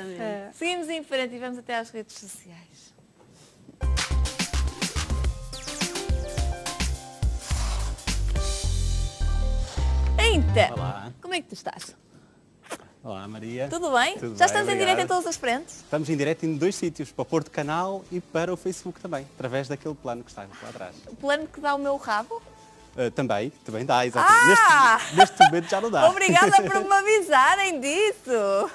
É. Seguimos em frente e vamos até às redes sociais. Então, Olá. como é que tu estás? Olá, Maria. Tudo bem? Tudo Já bem, estamos em obrigado. direto em todas as frentes? Estamos em direto em dois sítios, para o Porto Canal e para o Facebook também, através daquele plano que está lá atrás. O plano que dá o meu rabo? Uh, também, também dá, exatamente. Ah! Neste, neste momento já não dá. Obrigada por me avisarem disso.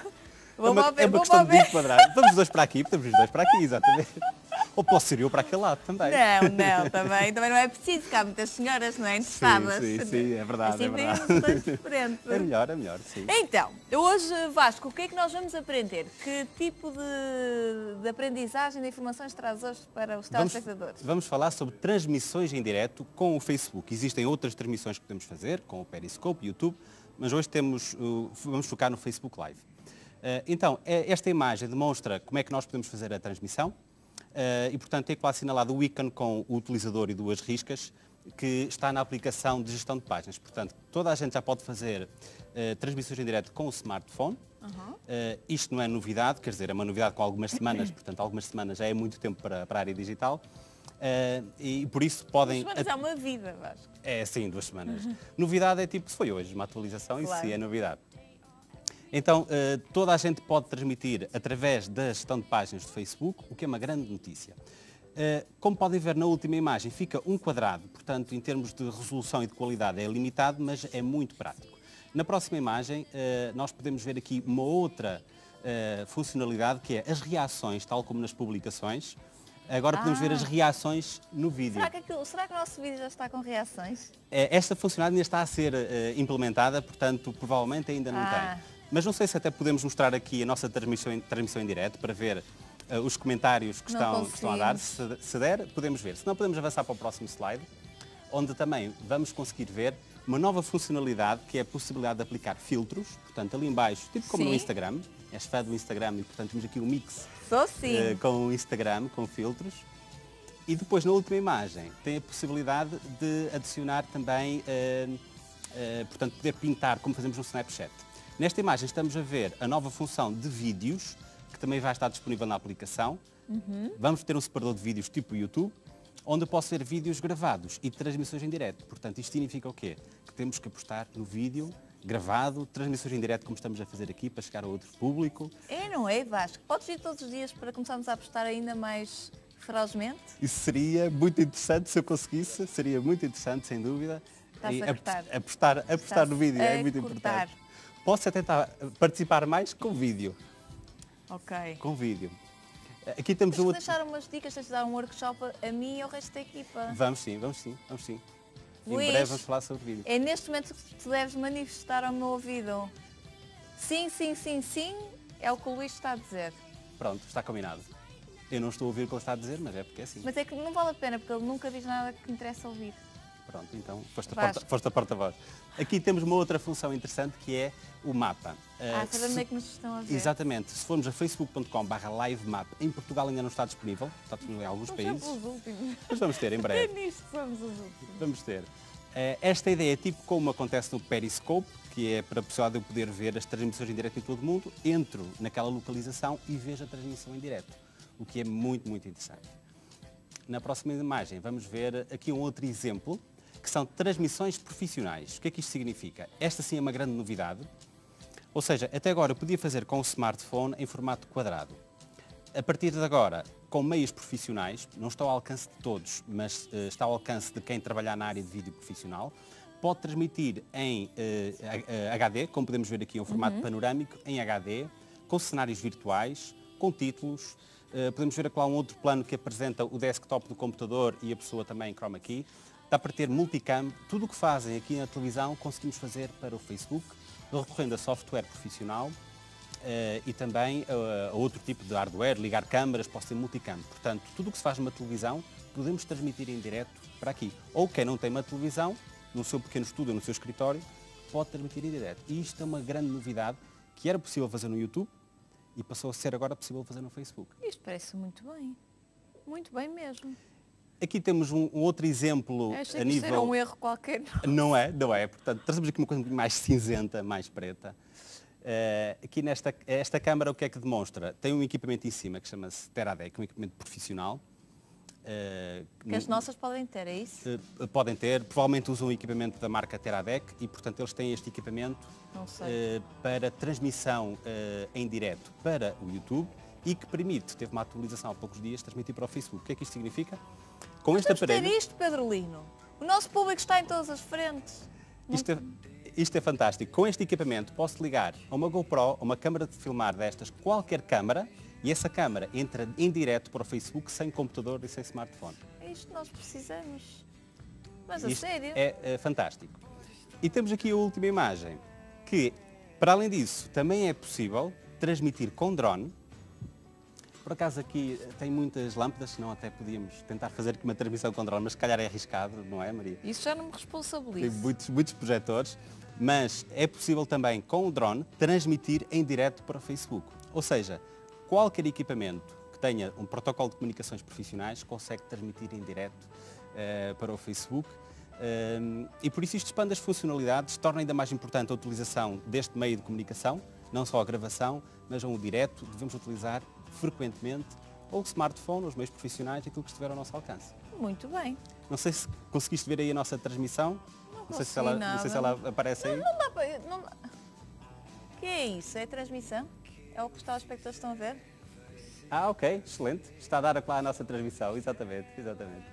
É Vou-me uma, ao ver, é uma questão ao de ver. enquadrar. Vamos os dois para aqui, podemos os dois para aqui, exatamente. Ou posso ser eu para aquele lado também. Não, não, também, também não é preciso, que há muitas senhoras, não é? Interessadas. sim, sim, é verdade, Assim é verdade. diferentes. É melhor, é melhor, sim. Então, hoje, Vasco, o que é que nós vamos aprender? Que tipo de, de aprendizagem de informações traz hoje para os Vamos, telespectadores? vamos falar sobre transmissões em direto com o Facebook. Existem outras transmissões que podemos fazer, com o Periscope, YouTube, mas hoje temos, vamos focar no Facebook Live. Uh, então, é- esta imagem demonstra como é que nós podemos fazer a transmissão uh, e, portanto, tem lá assinalado o ícone com o utilizador e duas riscas que está na aplicação de gestão de páginas. Portanto, toda a gente já pode fazer transmissões em direto com o smartphone. Uh, isto não é novidade, quer dizer, é uma novidade com algumas semanas, portanto, algumas semanas já é muito tempo para, para a área digital. Uh, e por isso podem. Mas é uma vida, Vasco. É sim, duas semanas. Novidade é tipo se foi hoje, uma atualização, Claro. isso sim é novidade. Então, eh, toda a gente pode transmitir através da gestão de páginas do Facebook, o que é uma grande notícia. Eh, como podem ver na última imagem, fica um quadrado, portanto, em termos de resolução e de qualidade é limitado, mas é muito prático. Na próxima imagem, eh, nós podemos ver aqui uma outra funcionalidade, que é as reações, tal como nas publicações. Agora podemos ver as reações no vídeo. Será que, aquilo- será que o nosso vídeo já está com reações? Esta funcionalidade ainda está a ser implementada, portanto, provavelmente ainda não Ah. tem. Mas não sei se até podemos mostrar aqui a nossa transmissão em, transmissão em direto para ver eh, os comentários que estão, que estão a dar. Se, se der, podemos ver. Se não, podemos avançar para o próximo slide, onde também vamos conseguir ver uma nova funcionalidade que é a possibilidade de aplicar filtros, portanto, ali em baixo, tipo como no Sim. Instagram, és fã do Instagram e, portanto, temos aqui um mix eh, com o Instagram, com filtros. E depois na última imagem tem a possibilidade de adicionar também, eh, eh, portanto, poder pintar como fazemos no Snapchat. Nesta imagem estamos a ver a nova função de vídeos, que também vai estar disponível na aplicação. Vamos ter um separador de vídeos tipo YouTube, onde eu posso ver vídeos gravados e transmissões em direto. Portanto, isto significa o quê? Que temos que apostar no vídeo gravado, transmissões em direto como estamos a fazer aqui para chegar a outro público. É, não é, Vasco? Podes ir todos os dias para começarmos a apostar ainda mais ferozmente? Isso seria muito interessante se eu conseguisse, seria muito interessante, sem dúvida. Está-se E a apostar, apostar, apostar no vídeo é muito cortar. importante. Posso até tentar participar mais com vídeo. Ok. Com vídeo. Aqui temos Tens um outro... deixar umas dicas, tens de dar um workshop a a mim e ao resto da equipa. Vamos sim, vamos sim, vamos sim. Luís, Em breve vamos falar sobre vídeo. É neste momento que tu deves manifestar ao meu ouvido. Sim, sim, sim, sim, é o que o Luís está a dizer. Pronto, está combinado. Eu não estou a ouvir o que ele está a dizer, mas é porque é assim. Mas é que não vale a pena, porque ele nunca diz nada que me interessa ouvir. Pronto, então foste a, porta, foste a porta-voz. Aqui temos uma outra função interessante que é o mapa. Ah, Eh, sabe onde se- é que nos estão a ver? Exatamente. Se formos a facebook.com.br livemap, em Portugal ainda não está disponível, está disponível em alguns países, os últimos. mas vamos ter em É breve. nisto que somos os últimos. Vamos ter. Eh, Esta ideia é tipo como acontece no Periscope, que é para a pessoa de eu poder ver as transmissões em direto em todo o mundo, entro naquela localização e vejo a transmissão em direto, o que é muito, muito interessante. Na próxima imagem vamos ver aqui um outro exemplo, que são transmissões profissionais. O que é que isto significa? Esta sim é uma grande novidade. Ou seja, até agora eu podia fazer com o smartphone em formato quadrado. A partir de agora, com meios profissionais, não está ao alcance de todos, mas eh, está ao alcance de quem trabalhar na área de vídeo profissional, pode transmitir em eh, H- eh, HD, como podemos ver aqui, um formato panorâmico, em HD, com cenários virtuais, com títulos. Eh, podemos ver aqui lá um outro plano que apresenta o desktop do computador e a pessoa também em chroma key. Dá para ter multicam. Tudo o que fazem aqui na televisão conseguimos fazer para o Facebook, recorrendo a software profissional eh, e também a outro tipo de hardware, ligar câmaras, posso ter multicam. Portanto, tudo o que se faz numa televisão podemos transmitir em direto para aqui. Ou quem não tem uma televisão, no seu pequeno estúdio, no seu escritório, pode transmitir em direto. E isto é uma grande novidade que era possível fazer no YouTube e passou a ser agora possível fazer no Facebook. Isto parece muito bem. Muito bem mesmo. Aqui temos um, um outro exemplo Achei a que isto era nível... um erro qualquer. Não é, não é. Portanto, trazemos aqui uma coisa mais cinzenta, mais preta. Uh, aqui nesta esta câmara o que é que demonstra? Tem um equipamento em cima que chama-se Teradec, um equipamento profissional. Uh, que as nossas podem ter, é isso? Uh, podem ter, provavelmente usam um equipamento da marca Teradec e portanto eles têm este equipamento para transmissão em direto para o YouTube e que permite, teve uma atualização há poucos dias, transmitir para o Facebook. O que é que isto significa? Com este aparelho... ter isto, Pedro Lino. O nosso público está em todas as frentes. Isto é, isto é fantástico. Com este equipamento posso ligar a uma GoPro, a uma câmara de filmar destas, qualquer câmara, e essa câmara entra em direto para o Facebook sem computador e sem smartphone. É isto que nós precisamos. Mas a isto sério? É, é fantástico. E temos aqui a última imagem, que, para além disso, também é possível transmitir com drone por acaso aqui tem muitas lâmpadas, senão até podíamos tentar fazer aqui uma transmissão com drone, mas se calhar é arriscado, não é Maria? Isso já não me responsabiliza. Tem muitos, muitos projetores, mas é possível também com o drone transmitir em direto para o Facebook. Ou seja, qualquer equipamento que tenha um protocolo de comunicações profissionais consegue transmitir em direto uh, para o Facebook. Um, eh, e por isso isto expande as funcionalidades, torna ainda mais importante a utilização deste meio de comunicação, não só a gravação, mas o direto, devemos utilizar frequentemente ou o smartphone, os meios profissionais, aquilo que estiver ao nosso alcance. Muito bem. Não sei se conseguiste ver aí a nossa transmissão. Não, não sei, se ela, não sei se ela aparece aí. Não, não dá para... Não... O que é isso? É a transmissão? É o que os telespectadores estão a ver? Ah, ok. Excelente. Está a dar lá a nossa transmissão. Exatamente, exatamente.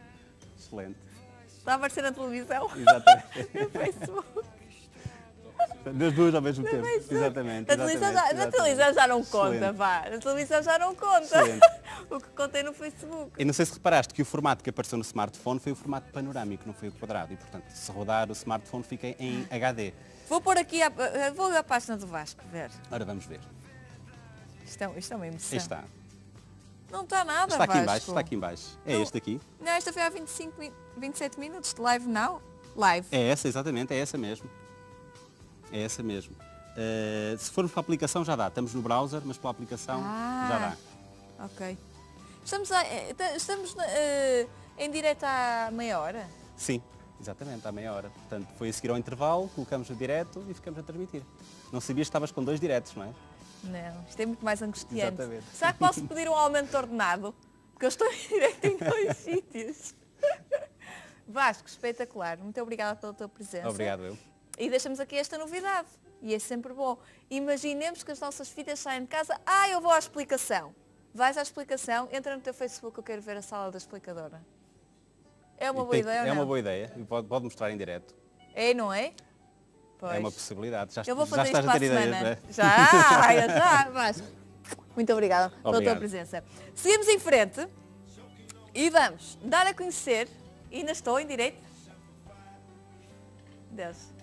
Excelente. Está a aparecer na televisão? Exatamente. no Facebook. Das duas ao mesmo tempo. Exatamente. Na televisão, já, na televisão já não conta, vá. Na televisão já não conta. o que contei no Facebook. E não sei se reparaste que o formato que apareceu no smartphone foi o formato panorâmico, não foi o quadrado. E portanto, se rodar o smartphone fica em HD. Vou pôr aqui, a, vou à página do Vasco ver. Ora, vamos ver. Isto é, isto é uma emoção. Está. Não está nada, Está aqui Vasco. embaixo, está aqui embaixo. É não, este aqui. Não, esta foi há 25, 27 minutos de live now. Live. É essa, exatamente, é essa mesmo. É essa mesmo. Uh, se formos para a aplicação já dá. Estamos no browser, mas para a aplicação ah, já dá. Ok. Estamos, a, eh, estamos uh, em direto há meia hora? Sim, exatamente, há meia hora. Portanto, foi a seguir ao intervalo, colocamos o direto e ficamos a transmitir. Não sabias que estavas com dois diretos, não é? Não, isto é muito mais angustiante. Exatamente. Será que posso pedir um aumento de ordenado? Porque eu estou em direto em dois sítios. Vasco, espetacular. Muito obrigada pela tua presença. Obrigado, eu. E deixamos aqui esta novidade. E é sempre bom. Imaginemos que as nossas filhas saem de casa. Ah, eu vou à explicação. Vais à explicação, entra no teu Facebook, eu quero ver a sala da explicadora. É uma boa tem, ideia É uma boa ideia. Pode, pode mostrar em direto. É, não é? Pois. É uma possibilidade. Já, eu vou fazer já estás a ter ideias, não é? Já, já, mas... Muito obrigada Obrigado. pela tua presença. Seguimos em frente e vamos dar a conhecer, e ainda estou em direito. Deus.